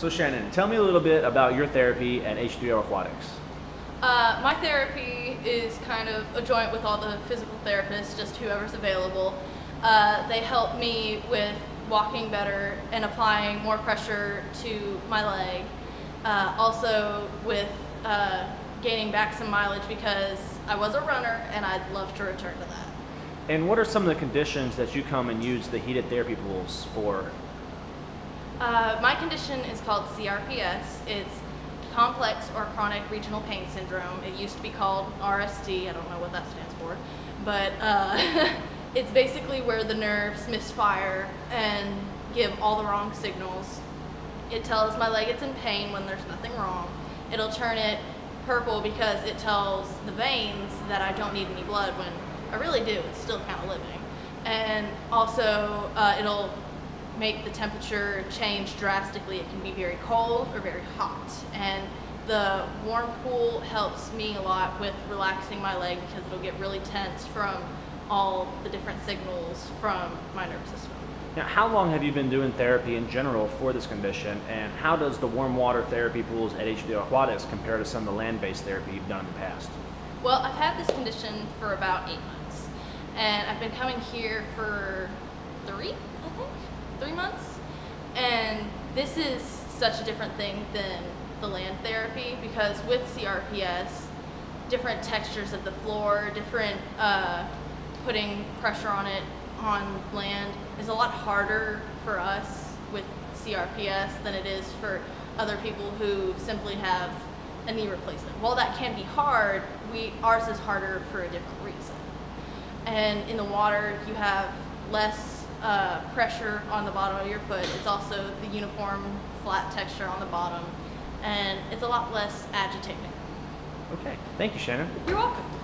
So Shannon, tell me a little bit about your therapy at H3O Aquatics. Uh, my therapy is kind of a joint with all the physical therapists, just whoever's available. Uh, they help me with walking better and applying more pressure to my leg. Uh, also with uh, gaining back some mileage because I was a runner and I'd love to return to that. And what are some of the conditions that you come and use the heated therapy pools for? Uh, my condition is called CRPS. It's complex or chronic regional pain syndrome. It used to be called RSD. I don't know what that stands for, but uh, it's basically where the nerves misfire and give all the wrong signals. It tells my leg it's in pain when there's nothing wrong. It'll turn it purple because it tells the veins that I don't need any blood when I really do. It's still kind of living. And also, uh, it'll make the temperature change drastically. It can be very cold or very hot. And the warm pool helps me a lot with relaxing my leg because it'll get really tense from all the different signals from my nervous system. Now, how long have you been doing therapy in general for this condition, and how does the warm water therapy pools at H3O Aquatics compare to some of the land-based therapy you've done in the past? Well, I've had this condition for about eight months, and I've been coming here for three, I think, three months. And this is such a different thing than the land therapy because with CRPS, different textures of the floor, different uh, putting pressure on it on land is a lot harder for us with CRPS than it is for other people who simply have a knee replacement. While that can be hard, we ours is harder for a different reason. And in the water, you have less uh, pressure on the bottom of your foot. It's also the uniform flat texture on the bottom, and it's a lot less agitating. Okay, thank you, Shannon. You're welcome.